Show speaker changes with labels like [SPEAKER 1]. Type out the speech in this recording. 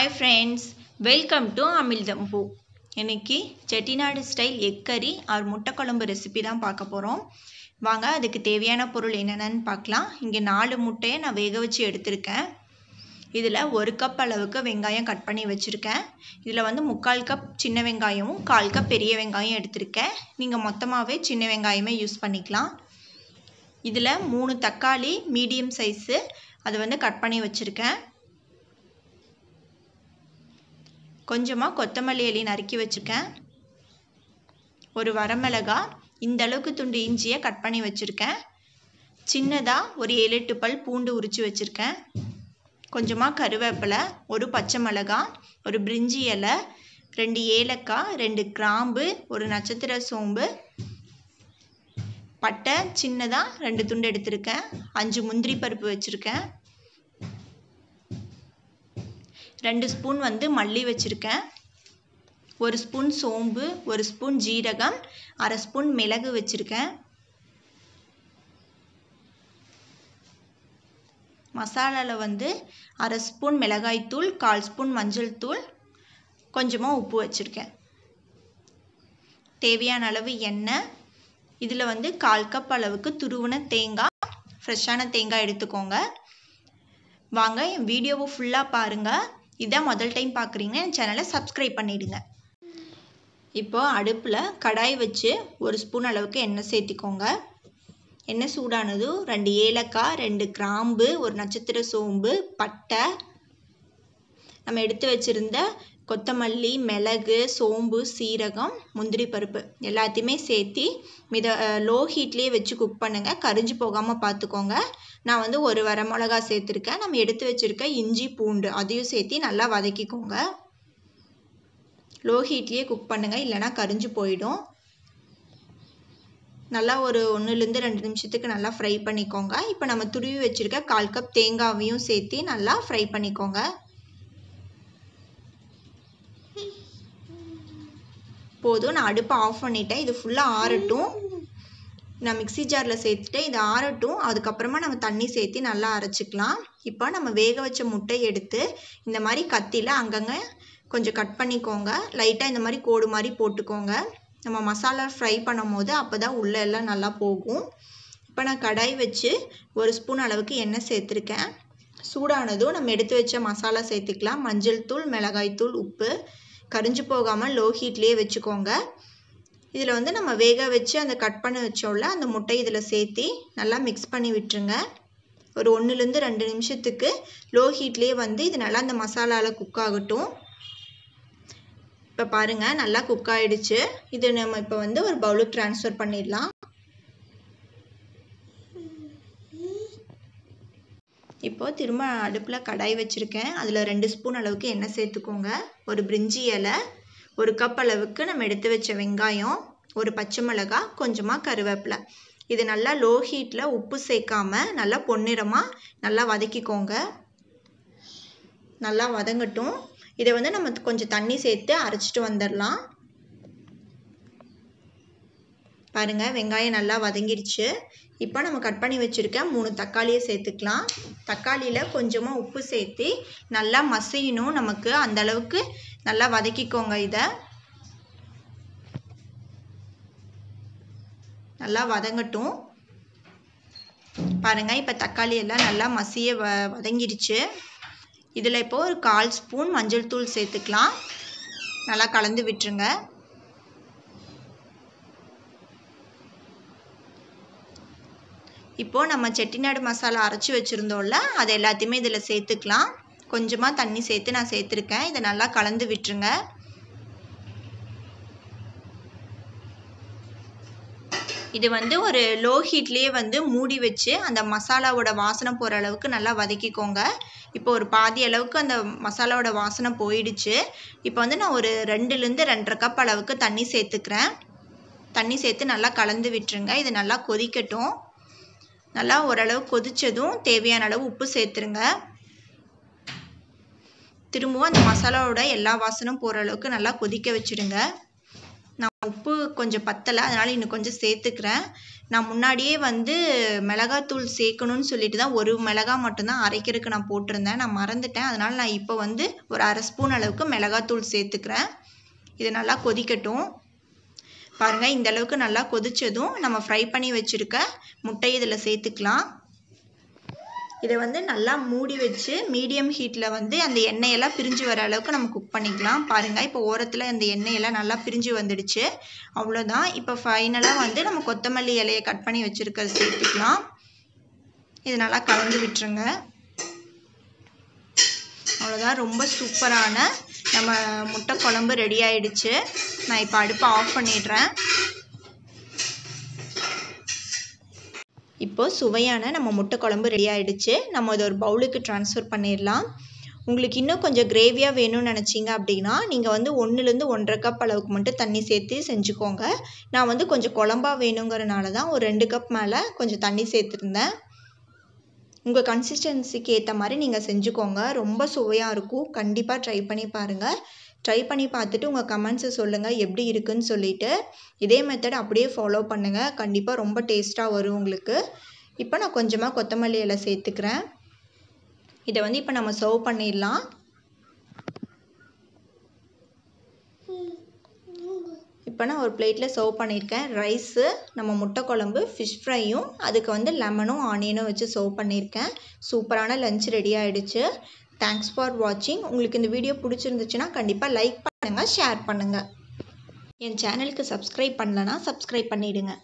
[SPEAKER 1] Hi friends welcome to Amizhtham பூ இன்னைக்கு Chettinad style egg curry R முட்டை குழம்பு ரெசிபி தான் பார்க்க போகிறோம் வாங்க அதுக்கு தேவையான பொருள் என்னென்னு பார்க்கலாம். இங்கே நாலு முட்டையை நான் வேக வச்சு எடுத்திருக்கேன். இதில் ஒரு கப் அளவுக்கு வெங்காயம் கட் பண்ணி வச்சுருக்கேன். இதில் வந்து முக்கால் கப் சின்ன வெங்காயமும் கால் கப் பெரிய வெங்காயம் எடுத்திருக்கேன். நீங்கள் மொத்தமாகவே சின்ன வெங்காயமே யூஸ் பண்ணிக்கலாம். இதில் மூணு தக்காளி மீடியம் சைஸு அதை வந்து கட் பண்ணி வச்சுருக்கேன். கொஞ்சமாக கொத்தமல்லி இலையை நறுக்கி வச்சுருக்கேன். ஒரு வரமிளகா இந்த அளவுக்கு துண்டு இஞ்சியை கட் பண்ணி வச்சுருக்கேன். சின்னதாக ஒரு ஏழு எட்டு பல் பூண்டு உரித்து வச்சுருக்கேன். கொஞ்சமாக கருவேப்பிலை ஒரு பச்சை மிளகா ஒரு பிரிஞ்சி இலை ரெண்டு ஏலக்காய் ரெண்டு கிராம்பு ஒரு நட்சத்திர சோம்பு பட்டை சின்னதாக ரெண்டு துண்டு எடுத்திருக்கேன். அஞ்சு முந்திரி பருப்பு வச்சுருக்கேன். ரெண்டு ஸ்பூன் வந்து மல்லி வச்சுருக்கேன். ஒரு ஸ்பூன் சோம்பு ஒரு ஸ்பூன் ஜீரகம் அரை ஸ்பூன் மிளகு வச்சுருக்கேன். மசாலாவில் வந்து அரை ஸ்பூன் மிளகாய்த்தூள் கால் ஸ்பூன் மஞ்சள் தூள் கொஞ்சமாக உப்பு வச்சுருக்கேன். தேவையான அளவு எண்ணெய். இதில் வந்து கால் கப் அளவுக்கு துருவின தேங்காய் ஃப்ரெஷ்ஷான தேங்காய் எடுத்துக்கோங்க. வாங்க என் வீடியோவை ஃபுல்லாக பாருங்கள் இதான் முதல் டைம் பார்க்குறீங்கன்னா என் சேனலை சப்ஸ்கிரைப் பண்ணிவிடுங்க இப்போ அடுப்பில் கடாய் வச்சு ஒரு ஸ்பூன் அளவுக்கு எண்ணெய் சேர்த்திக்கோங்க. எண்ணெய் சூடானதும் ரெண்டு ஏலக்காய் ரெண்டு கிராம்பு ஒரு நட்சத்திர சோம்பு பட்டை. நம்ம எடுத்து வச்சுருந்த கொத்தமல்லி மிளகு சோம்பு சீரகம் முந்திரி பருப்பு எல்லாத்தையுமே சேர்த்தி மித லோ ஹீட்லேயே வச்சு குக் பண்ணுங்கள் கரிஞ்சு போகாமல் பார்த்துக்கோங்க நான் வந்து ஒரு வர மிளகா சேர்த்துருக்கேன். நம்ம எடுத்து வச்சுருக்க இஞ்சி பூண்டு அதையும் சேர்த்தி நல்லா வதக்கிக்கோங்க. லோ ஹீட்லேயே குக் பண்ணுங்கள் இல்லைனா கரிஞ்சு போயிடும். நல்லா ஒரு ஒன்றுலேருந்து ரெண்டு நிமிஷத்துக்கு நல்லா ஃப்ரை பண்ணிக்கோங்க. இப்போ நம்ம துருவி வச்சுருக்க கால் கப் தேங்காவையும் சேர்த்து நல்லா ஃப்ரை பண்ணிக்கோங்க. போதும். நான் அடுப்பை ஆஃப் பண்ணிட்டேன். இது ஃபுல்லாக ஆறட்டும். நான் மிக்சி ஜாரில் சேர்த்துட்டு இது ஆறட்டும். அதுக்கப்புறமா நம்ம தண்ணி சேர்த்து நல்லா அரைச்சிக்கலாம். இப்போ நம்ம வேக வச்ச முட்டை எடுத்து இந்த மாதிரி கத்தியில் அங்கங்கே கொஞ்சம் கட் பண்ணிக்கோங்க. லைட்டாக இந்த மாதிரி கோடு மாதிரி போட்டுக்கோங்க. நம்ம மசாலா ஃப்ரை பண்ணும் போது அப்போ தான் உள்ளே எல்லாம் நல்லா போகும். இப்போ நான் கடாய் வச்சு ஒரு ஸ்பூன் அளவுக்கு எண்ணெய் சேர்த்துருக்கேன். சூடானதும் நம்ம எடுத்து வச்ச மசாலா சேர்த்துக்கலாம். மஞ்சள் தூள் மிளகாய் தூள் உப்பு. கரிஞ்சு போகாமல் லோ ஹீட்லேயே வச்சுக்கோங்க. இதில் வந்து நம்ம வேக வச்சு அந்த கட் பண்ணி வச்சோம்ல அந்த முட்டை இதில் சேர்த்தி நல்லா மிக்ஸ் பண்ணி விட்டுருங்க. ஒரு ஒன்றுலேருந்து ரெண்டு நிமிஷத்துக்கு லோ ஹீட்லேயே வந்து இது நல்லா அந்த மசாலாவில் குக் ஆகட்டும். இப்போ பாருங்கள் நல்லா குக் ஆகிடுச்சு இது நம்ம இப்போ வந்து ஒரு பவுலுக்கு ட்ரான்ஸ்ஃபர் பண்ணிடலாம். இப்போது திரும்ப அடுப்பில் கடாய் வச்சுருக்கேன். அதில் ரெண்டு ஸ்பூன் அளவுக்கு எண்ணெய் சேர்த்துக்கோங்க. ஒரு பிரிஞ்சி இலை ஒரு கப் அளவுக்கு நம்ம எடுத்து வச்ச வெங்காயம் ஒரு பச்சை மிளகா கொஞ்சமாக கருவேப்பிலை. இது நல்லா லோ ஹீட்டில் உப்பு சேர்க்காம நல்லா பொன்னிறமாக நல்லா வதக்கிக்கோங்க. நல்லா வதங்கட்டும். இதை வந்து நம்ம கொஞ்சம் தண்ணி சேர்த்து அரைச்சிட்டு வந்துடலாம். பாருங்கள் வெங்காயம் நல்லா வதங்கிடுச்சு இப்போ நம்ம கட் பண்ணி வச்சுருக்க மூணு தக்காளியை சேர்த்துக்கலாம். தக்காளியில் கொஞ்சமாக உப்பு சேர்த்து நல்லா மசியணும். நமக்கு அந்தளவுக்கு நல்லா வதக்கிக்கோங்க இதை. நல்லா வதங்கட்டும். பாருங்கள் இப்போ தக்காளி எல்லாம் நல்லா மசிய வ வதங்கிடுச்சு இதில் இப்போது ஒரு கால் ஸ்பூன் மஞ்சள் தூள் சேர்த்துக்கலாம். நல்லா கலந்து விட்டுருங்க. இப்போது நம்ம செட்டிநாடு மசாலா அரைச்சி வச்சுருந்தோம்ல அது எல்லாத்தையுமே இதில் சேர்த்துக்கலாம். கொஞ்சமாக தண்ணி சேர்த்து நான் சேர்த்துருக்கேன். இதை நல்லா கலந்து விட்டுருங்க. இது வந்து ஒரு லோ ஹீட்லேயே வந்து மூடி வச்சு அந்த மசாலாவோட வாசனை போகிற அளவுக்கு நல்லா வதக்கிக்கோங்க. இப்போ ஒரு பாதி அளவுக்கு அந்த மசாலாவோட வாசனை போயிடுச்சு. இப்போ வந்து நான் ஒரு ரெண்டுலேருந்து ரெண்டரை கப் அளவுக்கு தண்ணி சேர்த்துக்கிறேன். தண்ணி சேர்த்து நல்லா கலந்து விட்டுருங்க. இது நல்லா கொதிக்கட்டும். நல்லா ஓரளவு கொதித்ததும் தேவையான அளவு உப்பு சேர்த்துருங்க. திரும்பவும் அந்த மசாலாவோட எல்லா வாசனும் போகிற அளவுக்கு நல்லா கொதிக்க வச்சுடுங்க நான் உப்பு கொஞ்சம் பத்தலை அதனால் இன்னும் கொஞ்சம் சேர்த்துக்கிறேன். நான் முன்னாடியே வந்து மிளகாத்தூள் சேர்க்கணும்னு சொல்லிட்டு தான் ஒரு மிளகா மட்டும்தான் அரைக்கிறதுக்கு நான் போட்டிருந்தேன். நான் மறந்துட்டேன். அதனால் நான் இப்போ வந்து ஒரு அரை ஸ்பூன் அளவுக்கு மிளகாத்தூள் சேர்த்துக்கிறேன். இது நல்லா கொதிக்கட்டும். பாருங்கள் இந்த அளவுக்கு நல்லா கொதித்ததும் நம்ம ஃப்ரை பண்ணி வச்சுருக்க முட்டையை இதில் சேர்த்துக்கலாம். இதை வந்து நல்லா மூடி வச்சு மீடியம் ஹீட்டில் வந்து அந்த எண்ணெயெல்லாம் பிரிஞ்சு வர அளவுக்கு நம்ம குக் பண்ணிக்கலாம். பாருங்கள் இப்போ ஓரத்தில் அந்த எண்ணெயெல்லாம் நல்லா பிரிஞ்சு வந்துடுச்சு. அவ்வளோதான் இப்போ ஃபைனலாக வந்து நம்ம கொத்தமல்லி இலையை கட் பண்ணி வச்சுருக்கிறது சேர்த்துக்கலாம். இது நல்லா கலந்து விட்டுருங்க. அவ்வளோதான் ரொம்ப சூப்பரான நம்ம முட்டை குழம்பு ரெடி ஆயிடுச்சு. நான் இப்போ அடுப்பை ஆஃப் பண்ணிடுறேன். இப்போது சுவையான நம்ம முட்டை குழம்பு ரெடி ஆயிடுச்சு. நம்ம இதை ஒரு பவுலுக்கு ட்ரான்ஸ்ஃபர் பண்ணிடலாம். உங்களுக்கு இன்னும் கொஞ்சம் கிரேவியாக வேணும்னு நினச்சிங்க அப்படின்னா நீங்கள் வந்து ஒன்றுலேருந்து ஒன்றரை கப் அளவுக்கு மட்டும் தண்ணி சேர்த்து செஞ்சுக்கோங்க. நான் வந்து கொஞ்சம் குழம்பா வேணுங்கிறனால தான் ஒரு ரெண்டு கப் மேலே கொஞ்சம் தண்ணி சேர்த்துருந்தேன். உங்கள் கன்சிஸ்டன்சிக்கு ஏற்ற மாதிரி நீங்கள் செஞ்சுக்கோங்க. ரொம்ப சுவையாக இருக்கும். கண்டிப்பாக ட்ரை பண்ணி பாருங்கள் ட்ரை பண்ணி பார்த்துட்டு உங்கள் கமெண்ட்ஸை சொல்லுங்கள் எப்படி இருக்குன்னு சொல்லிட்டு இதே மெத்தட் அப்படியே ஃபாலோ பண்ணுங்கள் கண்டிப்பாக ரொம்ப டேஸ்ட்டாக வரும் உங்களுக்கு. இப்போ நான் கொஞ்சமாக கொத்தமல்லி இலை சேர்த்துக்கிறேன். இதை வந்து இப்போ நம்ம சர்வ் பண்ணிடலாம். இப்போ நான் ஒரு பிளேட்டில் சர்வ் பண்ணியிருக்கேன். ரைஸு நம்ம முட்டை குழம்பு ஃபிஷ் ஃப்ரையும் அதுக்கு வந்து லெமனும் ஆனியனும் வச்சு சர்வ் பண்ணியிருக்கேன். சூப்பரான லஞ்ச் ரெடி ஆகிடுச்சு தேங்க்ஸ் ஃபார் வாட்சிங் உங்களுக்கு இந்த வீடியோ பிடிச்சிருந்துச்சுன்னா கண்டிப்பாக லைக் பண்ணுங்கள் ஷேர் பண்ணுங்கள் என் சேனலுக்கு சப்ஸ்கிரைப் பண்ணலன்னா சப்ஸ்கிரைப் பண்ணிவிடுங்க